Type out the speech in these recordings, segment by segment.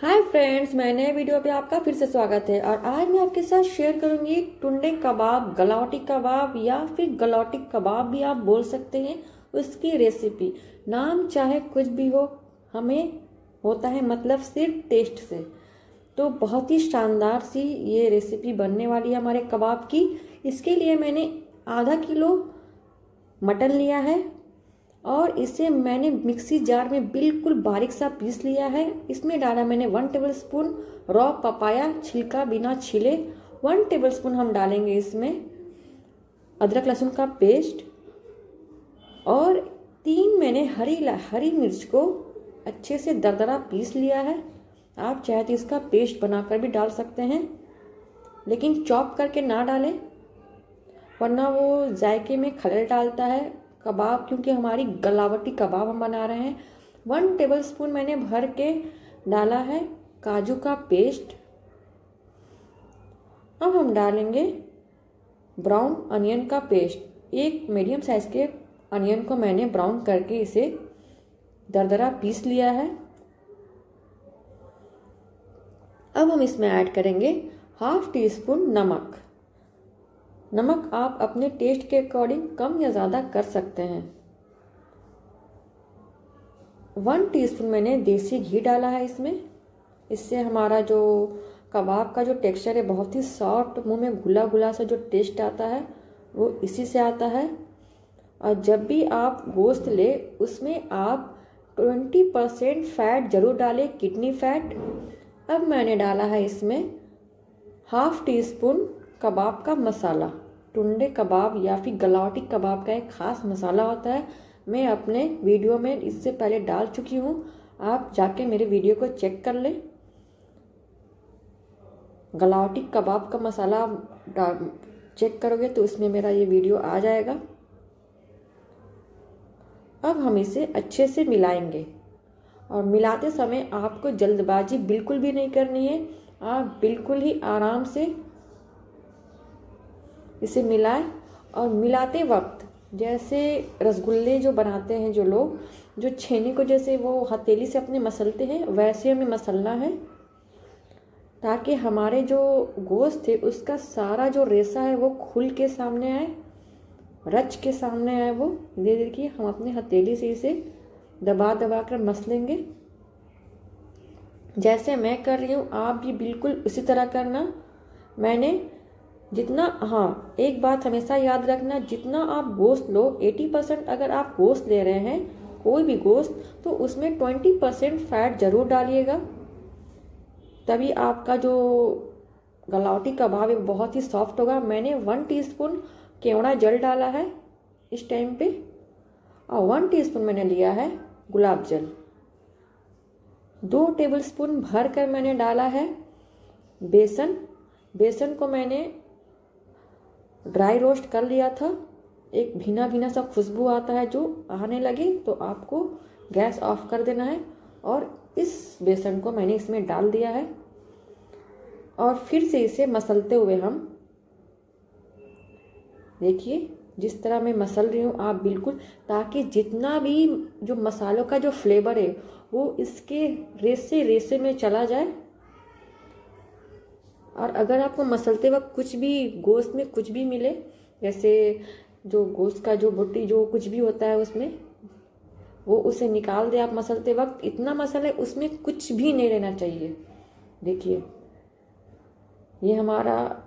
Hi friends मैं नए video पे आपका फिर से स्वागत है और आज मैं आपके साथ शेयर करूँगी टुंडे कबाब, गलौटी कबाब या फिर गलौटी कबाब भी आप बोल सकते हैं उसकी रेसिपी नाम चाहे कुछ भी हो, हमें होता है मतलब सिर्फ़ टेस्ट से। तो बहुत ही शानदार सी ये रेसिपी बनने वाली है हमारे कबाब की। इसके लिए मैंने आधा किलो मटन लिया है और इसे मैंने मिक्सी जार में बिल्कुल बारीक सा पीस लिया है। इसमें डाला मैंने one tablespoon raw papaya छिलका बिना छिले। वन टेबल स्पून हम डालेंगे इसमें अदरक लहसुन का पेस्ट। और तीन मैंने हरी हरी मिर्च को अच्छे से दरदरा पीस लिया है। आप चाहे तो इसका पेस्ट बनाकर भी डाल सकते हैं, लेकिन चॉप करके ना डालें, वरना वो जायके में खलल डालता है। कबाब, क्योंकि हमारी गलावटी कबाब हम बना रहे हैं। वन टेबल स्पून मैंने भर के डाला है काजू का पेस्ट अब हम डालेंगे ब्राउन अनियन का पेस्ट एक मीडियम साइज़ के अनियन को मैंने ब्राउन करके इसे दरदरा पीस लिया है। अब हम इसमें ऐड करेंगे हाफ़ टी स्पून नमक। नमक आप अपने टेस्ट के अकॉर्डिंग कम या ज़्यादा कर सकते हैं। वन टीस्पून मैंने देसी घी डाला है इसमें। इससे हमारा जो कबाब का जो टेक्सचर है, बहुत ही सॉफ्ट मुँह में घुला घुला सा जो टेस्ट आता है, वो इसी से आता है। और जब भी आप गोश्त ले, उसमें आप ट्वेंटी परसेंट फैट ज़रूर डालें, किडनी फैट अब मैंने डाला है इसमें हाफ़ टी स्पून कबाब का मसाला। टुंडे कबाब या फिर गलावटी कबाब का एक ख़ास मसाला होता है। मैं अपने वीडियो में इससे पहले डाल चुकी हूँ। आप जाके मेरे वीडियो को चेक कर लें। गलावटी कबाब का मसाला चेक करोगे तो उसमें मेरा ये वीडियो आ जाएगा। अब हम इसे अच्छे से मिलाएँगे। और मिलाते समय आपको जल्दबाजी बिल्कुल भी नहीं करनी है। आप बिल्कुल ही आराम से इसे मिलाएँ और मिलाते वक्त जैसे रसगुल्ले जो बनाते हैं जो लोग, जो छेने को जैसे वो हथेली से अपने मसलते हैं, वैसे हमें मसलना है। ताकि हमारे जो गोश्त थे उसका सारा जो रेसा है वो खुल के सामने आए, रच के सामने आए वो। धीरे देखिए हम अपने हथेली से इसे दबा दबा कर मसलेंगे। जैसे मैं कर रही हूँ, आप भी बिल्कुल उसी तरह करना। मैंने जितना हाँ एक बात हमेशा याद रखना, जितना आप गोश्त लो 80 परसेंट अगर आप गोश्त ले रहे हैं, कोई भी गोश्त तो उसमें 20 परसेंट फैट ज़रूर डालिएगा। तभी आपका जो गलावटी कबाब है बहुत ही सॉफ्ट होगा। मैंने वन टीस्पून केवड़ा जल डाला है इस टाइम पे, और वन टीस्पून मैंने लिया है गुलाब जल। दो टेबलस्पून भर कर मैंने डाला है बेसन। बेसन को मैंने ड्राई रोस्ट कर लिया था। एक भीना भीना सा खुशबू आता है जो आने लगे तो आपको गैस ऑफ़ कर देना है और इस बेसन को मैंने इसमें डाल दिया है। और फिर से इसे मसलते हुए हम देखिए, जिस तरह मैं मसल रही हूँ आप बिल्कुल, ताकि जितना भी जो मसालों का जो फ्लेवर है, वो इसके रेसे रेसे में चला जाए। और अगर आपको मसलते वक्त कुछ भी गोश्त में कुछ भी मिले, जैसे जो गोश्त का जो बुट्टी, जो कुछ भी होता है उसमें, वो उसे निकाल दे आप मसलते वक्त। इतना मसले उसमें कुछ भी नहीं रहना चाहिए। देखिए, ये हमारा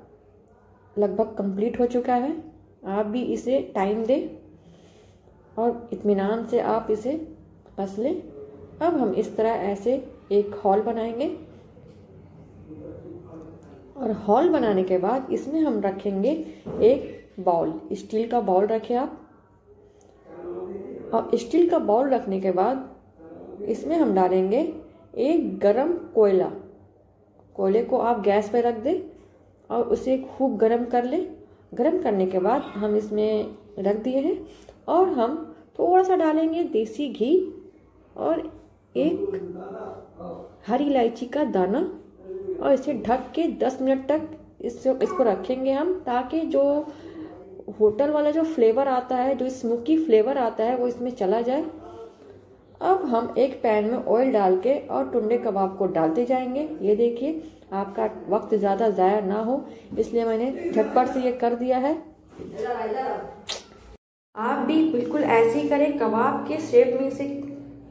लगभग कंप्लीट हो चुका है। आप भी इसे टाइम दें और इत्मीनान से आप इसे बस लें अब हम इस तरह ऐसे एक हॉल बनाएँगे। और हॉल बनाने के बाद इसमें हम रखेंगे एक बाउल। स्टील का बाउल रखें आप। और स्टील का बाउल रखने के बाद इसमें हम डालेंगे एक गरम कोयला। कोयले को आप गैस पर रख दें और उसे खूब गरम कर लें। गरम करने के बाद हम इसमें रख दिए हैं और हम थोड़ा सा डालेंगे देसी घी और एक हरी इलायची का दाना। और इसे ढक के 10 मिनट तक इस इसको रखेंगे हम, ताकि जो होटल वाला जो फ्लेवर आता है, जो स्मोकी फ्लेवर आता है, वो इसमें चला जाए। अब हम एक पैन में ऑयल डाल के और टुंडे कबाब को डालते जाएँगे। ये देखिए, आपका वक्त ज़्यादा ज़ाया ना हो, इसलिए मैंने झटपट से ये कर दिया है। आप भी बिल्कुल ऐसे ही करें, कबाब के शेप में से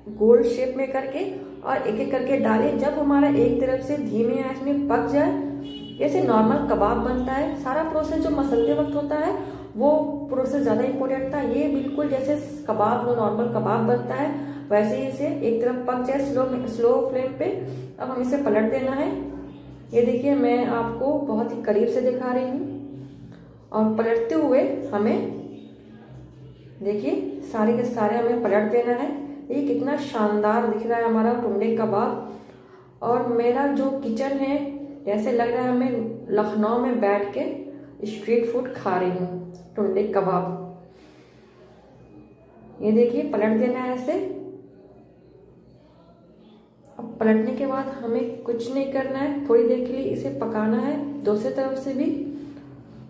गोल शेप में करके और एक एक करके डालें। जब हमारा एक तरफ़ से धीमे आँच में पक जाए जैसे नॉर्मल कबाब बनता है। सारा प्रोसेस जो मसलते वक्त होता है, वो प्रोसेस ज़्यादा इंपॉर्टेंट था। ये बिल्कुल जैसे कबाब जो नॉर्मल कबाब बनता है, वैसे ही इसे एक तरफ़ पक जाए स्लो स्लो फ्लेम पे। अब हम इसे पलट देना है। ये देखिए, मैं आपको बहुत ही करीब से दिखा रही हूँ। और पलटते हुए हमें, देखिए, सारे के सारे हमें पलट देना है। ये कितना शानदार दिख रहा है हमारा टुंडे कबाब और मेरा जो किचन है, जैसे लग रहा है मैं लखनऊ में बैठ के स्ट्रीट फ़ूड खा रही हूँ, टुंडे कबाब। ये देखिए, पलट देना है ऐसे। अब पलटने के बाद हमें कुछ नहीं करना है, थोड़ी देर के लिए इसे पकाना है, दूसरी तरफ़ से भी।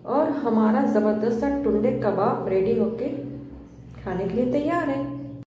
और हमारा ज़बरदस्त सा टुंडे कबाब रेडी होके खाने के लिए तैयार है।